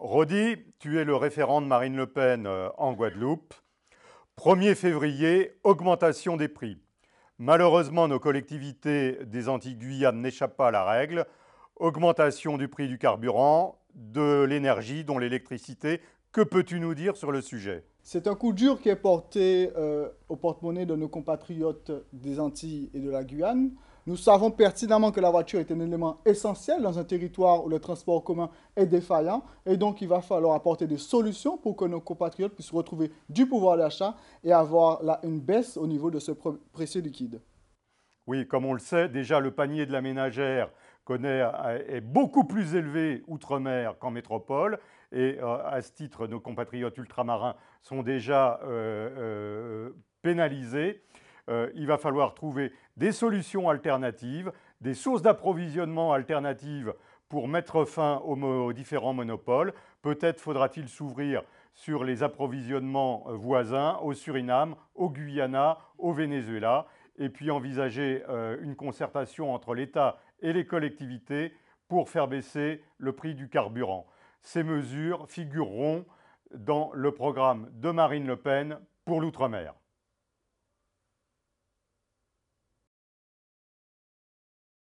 Rodi, tu es le référent de Marine Le Pen euh, en Guadeloupe. 1er février, augmentation des prix. Malheureusement, nos collectivités des Antilles-Guyane n'échappent pas à la règle. Augmentation du prix du carburant, de l'énergie, dont l'électricité. Que peux-tu nous dire sur le sujet? C'est un coup dur qui est porté euh, au porte-monnaie de nos compatriotes des Antilles et de la Guyane. Nous savons pertinemment que la voiture est un élément essentiel dans un territoire où le transport commun est défaillant et donc il va falloir apporter des solutions pour que nos compatriotes puissent retrouver du pouvoir d'achat et avoir une baisse au niveau de ce précieux liquide. Oui, comme on le sait, déjà le panier de la ménagère connaît, est beaucoup plus élevé outre-mer qu'en métropole. Et euh, à ce titre, nos compatriotes ultramarins sont déjà euh, euh, pénalisés. Euh, il va falloir trouver des solutions alternatives, des sources d'approvisionnement alternatives pour mettre fin aux, différents monopoles. Peut-être faudra-t-il s'ouvrir sur les approvisionnements euh, voisins au Suriname, au Guyana, au Venezuela, et puis envisager euh, une concertation entre l'État et les collectivités pour faire baisser le prix du carburant. Ces mesures figureront dans le programme de Marine Le Pen pour l'outre-mer.